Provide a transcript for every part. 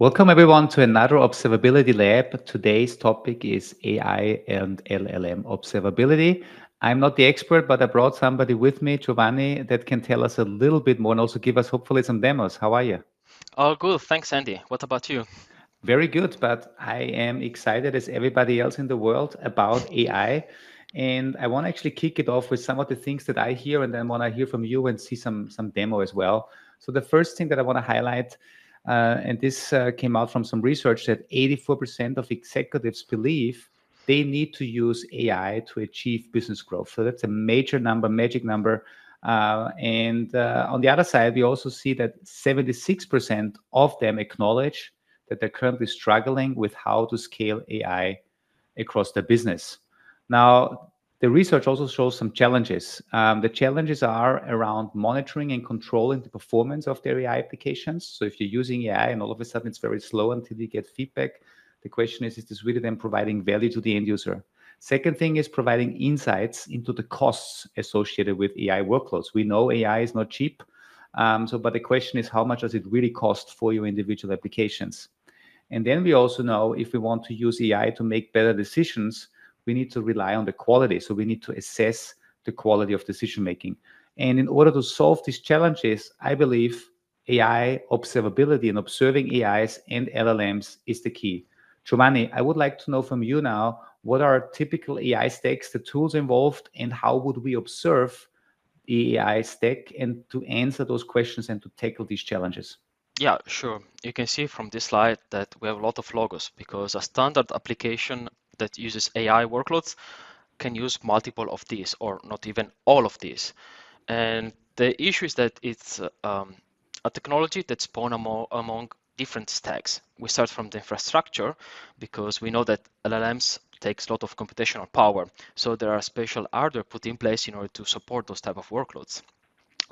Welcome everyone to another Observability Lab. Today's topic is AI and LLM observability. I'm not the expert, but I brought somebody with me, Giovanni, that can tell us a little bit more and also give us hopefully some demos. How are you? Oh, good. Thanks, Andy. What about you? Very good, but I am excited as everybody else in the world about AI. And I want to actually kick it off with some of the things that I hear and then want to hear from you and see some, some demo as well. So the first thing that I want to highlight uh, and this uh, came out from some research that 84% of executives believe they need to use AI to achieve business growth. So that's a major number, magic number. Uh, and uh, on the other side, we also see that 76% of them acknowledge that they're currently struggling with how to scale AI across their business. Now, the research also shows some challenges. Um, the challenges are around monitoring and controlling the performance of their AI applications. So if you're using AI and all of a sudden it's very slow until you get feedback, the question is, is this really then providing value to the end user? Second thing is providing insights into the costs associated with AI workloads. We know AI is not cheap. Um, so, but the question is, how much does it really cost for your individual applications? And then we also know if we want to use AI to make better decisions, we need to rely on the quality. So we need to assess the quality of decision making. And in order to solve these challenges, I believe AI observability and observing AIs and LLMs is the key. Giovanni, I would like to know from you now what are typical AI stacks, the tools involved, and how would we observe the AI stack and to answer those questions and to tackle these challenges? Yeah, sure. You can see from this slide that we have a lot of logos because a standard application that uses AI workloads can use multiple of these or not even all of these. And the issue is that it's um, a technology that's spawned among, among different stacks. We start from the infrastructure because we know that LLMs takes a lot of computational power. So there are special hardware put in place in order to support those type of workloads.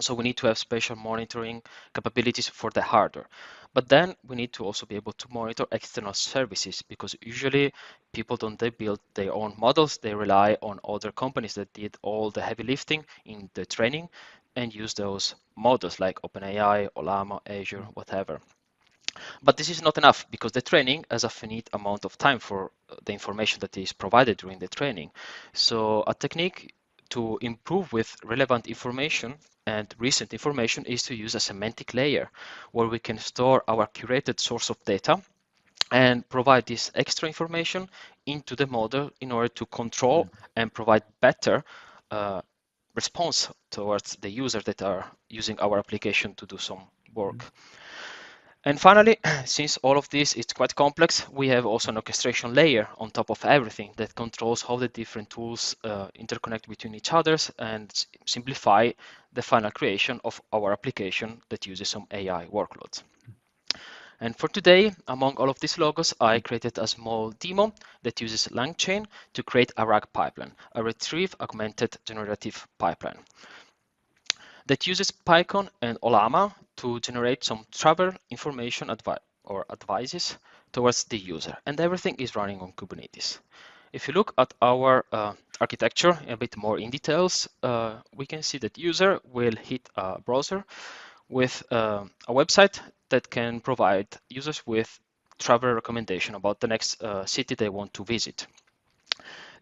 So we need to have special monitoring capabilities for the hardware. But then we need to also be able to monitor external services because usually people don't they build their own models. They rely on other companies that did all the heavy lifting in the training and use those models like OpenAI, Ollama, Azure, whatever. But this is not enough because the training has a finite amount of time for uh, the information that is provided during the training. So a technique to improve with relevant information and recent information is to use a semantic layer where we can store our curated source of data and provide this extra information into the model in order to control mm. and provide better uh, response towards the users that are using our application to do some work. Mm. And finally, since all of this is quite complex, we have also an orchestration layer on top of everything that controls how the different tools uh, interconnect between each others and simplify the final creation of our application that uses some AI workloads. And for today, among all of these logos, I created a small demo that uses LangChain to create a RAG pipeline, a retrieve augmented generative pipeline that uses Pinecone and Ollama to generate some travel information advi or advices towards the user. And everything is running on Kubernetes. If you look at our uh, architecture a bit more in details, uh, we can see that user will hit a browser with uh, a website that can provide users with travel recommendation about the next uh, city they want to visit.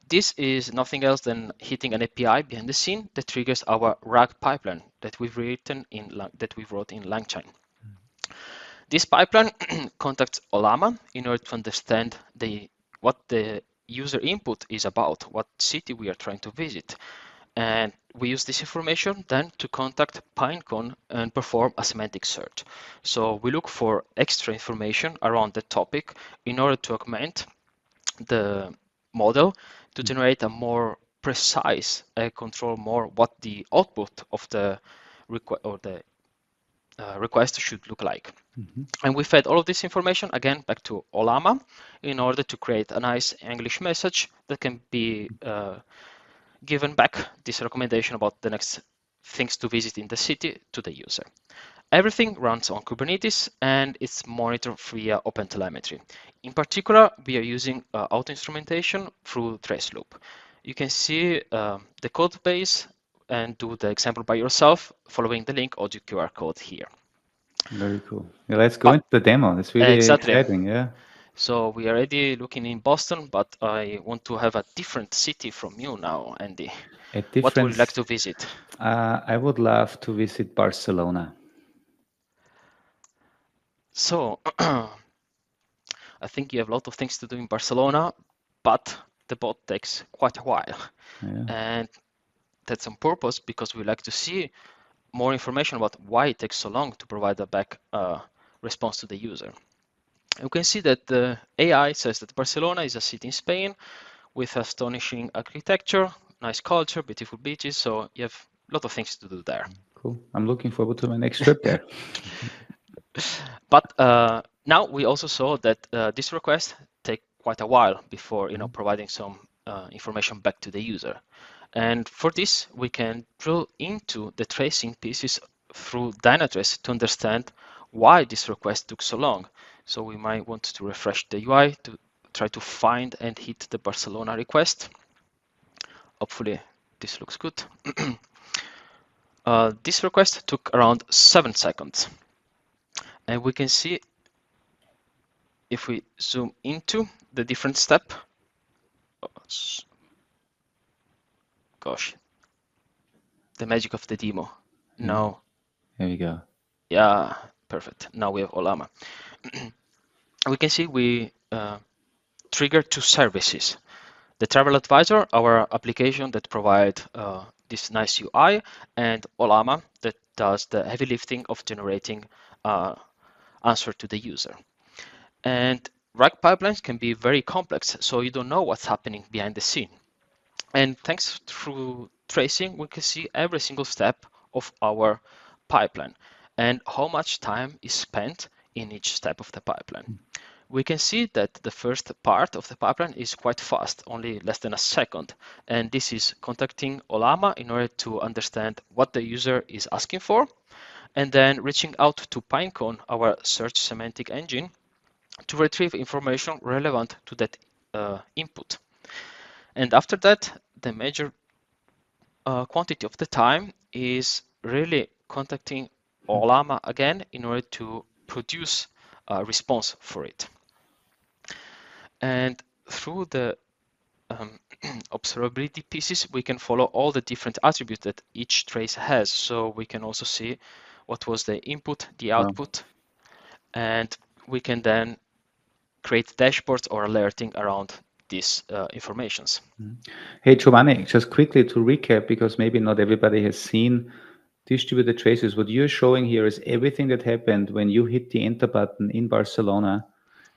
This is nothing else than hitting an API behind the scene that triggers our RAG pipeline that we've written in that we wrote in LangChain. Mm. This pipeline contacts Ollama in order to understand the what the user input is about, what city we are trying to visit. And we use this information then to contact Pinecone and perform a semantic search. So we look for extra information around the topic in order to augment the model to mm. generate a more precise uh, control more what the output of the request or the uh, request should look like. Mm-hmm. And we fed all of this information again back to Ollama in order to create a nice English message that can be uh, given back this recommendation about the next things to visit in the city to the user. Everything runs on Kubernetes and it's monitored via OpenTelemetry. In particular, we are using uh, auto instrumentation through Traceloop. You can see uh, the code base and do the example by yourself following the link or the QR code here. Very cool. Yeah, let's go but, into the demo. That's really exactly. exciting. Yeah. So we are already looking in Boston, but I want to have a different city from you now, Andy. What would you like to visit? Uh, I would love to visit Barcelona. So I think you have a lot of things to do in Barcelona, but the bot takes quite a while. Yeah. And that's on purpose because we like to see more information about why it takes so long to provide a back uh, response to the user. You can see that the AI says that Barcelona is a city in Spain with astonishing architecture, nice culture, beautiful beaches. So you have a lot of things to do there. Cool. I'm looking forward to my next trip there. but uh, now we also saw that uh, this request take quite a while before you know providing some uh, information back to the user. And for this, we can drill into the tracing pieces through Dynatrace to understand why this request took so long. So we might want to refresh the UI to try to find and hit the Barcelona request. Hopefully this looks good. uh, this request took around seven seconds. And we can see if we zoom into the different step, gosh, the magic of the demo. Mm. Now, there we go. Yeah, perfect. Now we have Ollama we can see we uh, trigger two services. The Travel Advisor, our application that provide uh, this nice UI, and Ollama that does the heavy lifting of generating uh, answer to the user. And RAG pipelines can be very complex, so you don't know what's happening behind the scene. And thanks through tracing, we can see every single step of our pipeline and how much time is spent in each step of the pipeline. We can see that the first part of the pipeline is quite fast, only less than a second. And this is contacting Ollama in order to understand what the user is asking for, and then reaching out to Pinecone, our search semantic engine, to retrieve information relevant to that uh, input. And after that, the major uh, quantity of the time is really contacting Ollama again in order to produce a response for it. And through the um, observability pieces, we can follow all the different attributes that each trace has. So we can also see what was the input, the output, and we can then create dashboards or alerting around these uh, informations. Mm-hmm. Hey, Giovanni, just quickly to recap, because maybe not everybody has seen distributed traces. What you're showing here is everything that happened when you hit the enter button in Barcelona,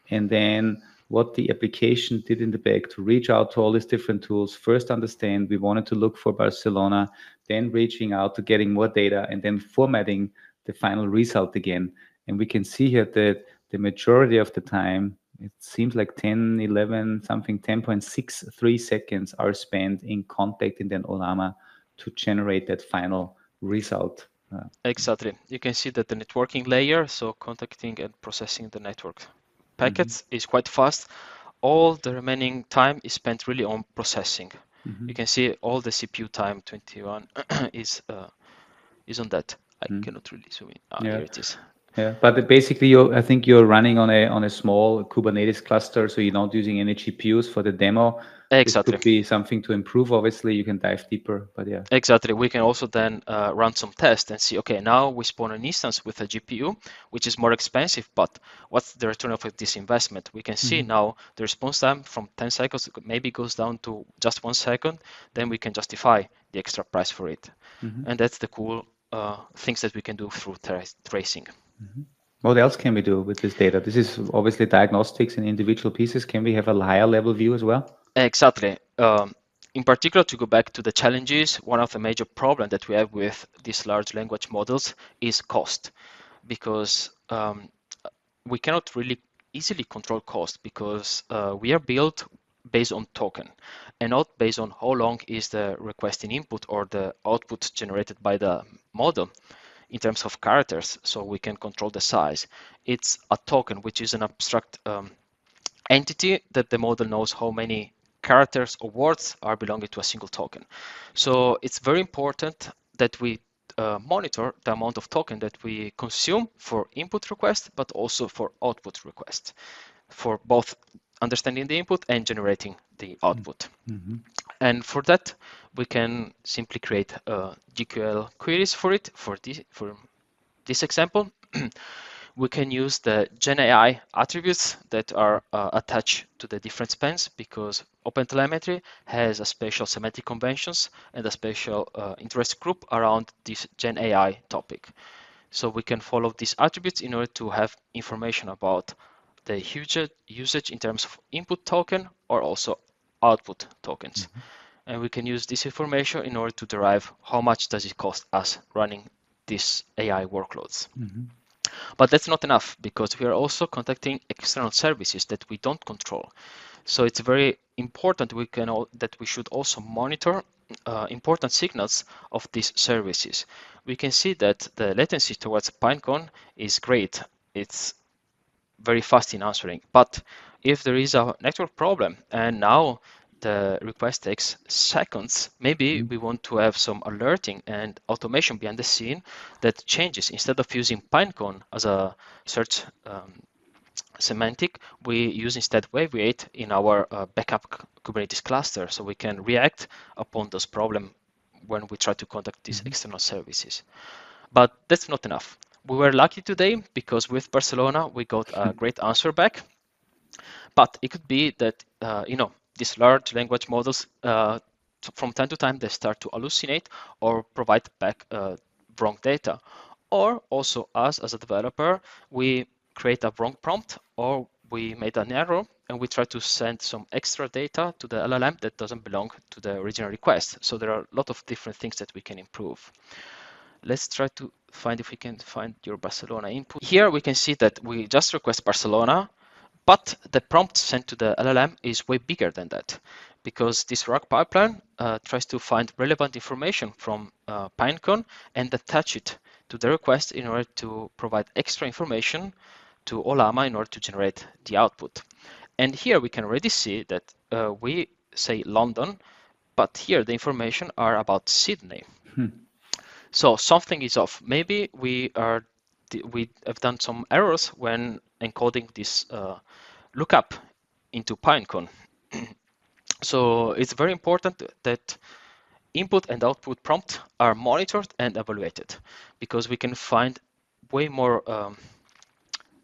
and then what the application did in the back to reach out to all these different tools. First, understand we wanted to look for Barcelona, then reaching out to getting more data, and then formatting the final result again. And we can see here that the majority of the time, it seems like 10, 11, something 10.63 seconds are spent in contacting then Ollama to generate that final result. Uh, exactly. You can see that the networking layer, so contacting and processing the network packets mm-hmm. is quite fast. All the remaining time is spent really on processing. Mm-hmm. You can see all the CPU time 21 is uh, is on that. I mm. cannot really zoom in. Ah, yeah. Here it is. Yeah, but basically, you I think you're running on a on a small Kubernetes cluster, so you're not using any GPUs for the demo. Exactly. It could be something to improve. Obviously, you can dive deeper, but yeah. Exactly. We can also then uh, run some tests and see. Okay, now we spawn an instance with a GPU, which is more expensive, but what's the return of this investment? We can see mm-hmm. now the response time from 10 seconds maybe goes down to just one second. Then we can justify the extra price for it, mm-hmm. and that's the cool uh, things that we can do through tra- tracing. Mm-hmm. What else can we do with this data? This is obviously diagnostics in individual pieces. Can we have a higher level view as well? Exactly. Um, in particular, to go back to the challenges, one of the major problems that we have with these large language models is cost, because um, we cannot really easily control cost because uh, we are built based on token and not based on how long is the requesting input or the output generated by the model in terms of characters so we can control the size it's a token which is an abstract um, entity that the model knows how many characters or words are belonging to a single token. So it's very important that we uh, monitor the amount of token that we consume for input request, but also for output request, for both understanding the input and generating the output. Mm-hmm. And for that, we can simply create uh, DQL queries for it. For this, for this example, we can use the GenAI attributes that are uh, attached to the different spans because OpenTelemetry has a special semantic conventions and a special uh, interest group around this GenAI topic. So we can follow these attributes in order to have information about the huge usage in terms of input token or also output tokens. Mm -hmm. And we can use this information in order to derive how much does it cost us running these AI workloads. Mm -hmm. But that's not enough because we are also contacting external services that we don't control. So it's very important we can all, that we should also monitor uh, important signals of these services. We can see that the latency towards Pinecone is great. It's very fast in answering. But if there is a network problem and now the request takes seconds, maybe mm-hmm. we want to have some alerting and automation behind the scene that changes. Instead of using Pinecone as a search um, semantic, we use instead Weaviate in our uh, backup Kubernetes cluster so we can react upon those problems when we try to contact these mm-hmm. external services. But that's not enough. We were lucky today because with Barcelona we got a great answer back. But it could be that uh, you know these large language models, uh, from time to time, they start to hallucinate or provide back uh, wrong data. Or also us as a developer, we create a wrong prompt or we made an error and we try to send some extra data to the LLM that doesn't belong to the original request. So there are a lot of different things that we can improve. Let's try to find if we can find your Barcelona input. Here we can see that we just request Barcelona but the prompt sent to the LLM is way bigger than that because this RAG pipeline uh, tries to find relevant information from uh, Pinecone and attach it to the request in order to provide extra information to Ollama in order to generate the output. And here we can already see that uh, we say London, but here the information are about Sydney. Hmm. So something is off. Maybe we are we have done some errors when encoding this uh, lookup into Pinecone. so it's very important that input and output prompt are monitored and evaluated because we can find way more um,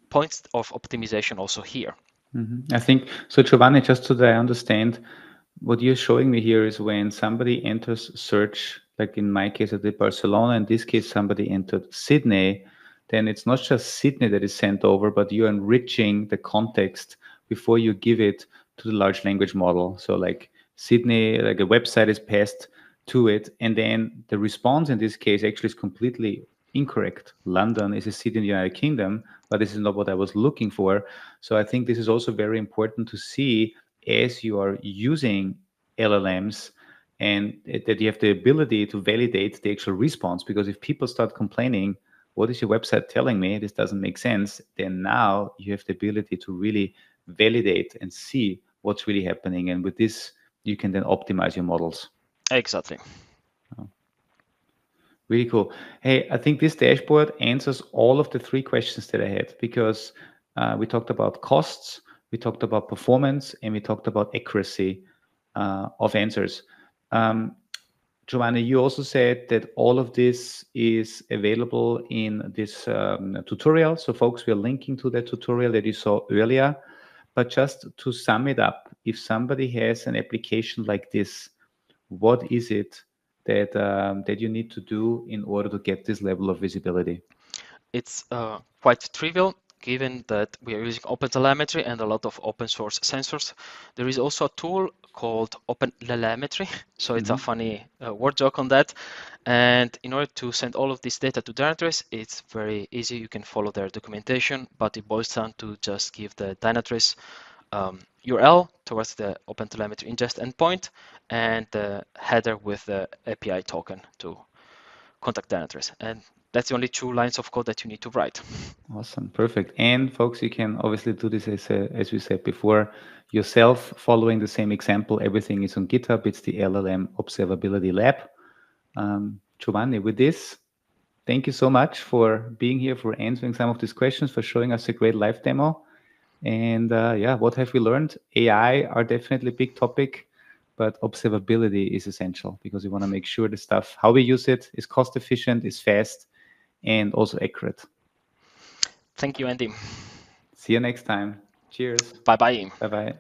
points of optimization also here. Mm -hmm. I think so, Giovanni. Just so that I understand, what you're showing me here is when somebody enters search, like in my case, I did Barcelona. In this case, somebody entered Sydney then it's not just Sydney that is sent over, but you're enriching the context before you give it to the large language model. So like Sydney, like a website is passed to it, and then the response in this case actually is completely incorrect. London is a city in the United Kingdom, but this is not what I was looking for. So I think this is also very important to see as you are using LLMs and that you have the ability to validate the actual response. Because if people start complaining, what is your website telling me? This doesn't make sense. Then now you have the ability to really validate and see what's really happening. And with this, you can then optimize your models. Exactly. Oh. Really cool. Hey, I think this dashboard answers all of the three questions that I had because uh, we talked about costs, we talked about performance, and we talked about accuracy uh, of answers. Um, Giovanni, you also said that all of this is available in this um, tutorial. So folks, we're linking to that tutorial that you saw earlier. But just to sum it up, if somebody has an application like this, what is it that um, that you need to do in order to get this level of visibility? It's uh, quite trivial given that we are using OpenTelemetry and a lot of open source sensors. There is also a tool called OpenLLMetry. So it's mm-hmm. a funny uh, word joke on that. And in order to send all of this data to Dynatrace, it's very easy. You can follow their documentation, but it boils down to just give the Dynatrace um, URL towards the OpenTelemetry ingest endpoint and the header with the API token to contact Dynatrace. And that's the only two lines of code that you need to write. Awesome, perfect. And folks, you can obviously do this as, uh, as we said before, yourself following the same example. Everything is on GitHub. It's the LLM Observability Lab. Um, Giovanni, with this, thank you so much for being here, for answering some of these questions, for showing us a great live demo. And uh, yeah, what have we learned? AI are definitely a big topic, but observability is essential because we want to make sure the stuff, how we use it, is cost efficient, is fast, and also accurate. Thank you, Andy. See you next time. Cheers. Bye bye. Bye bye.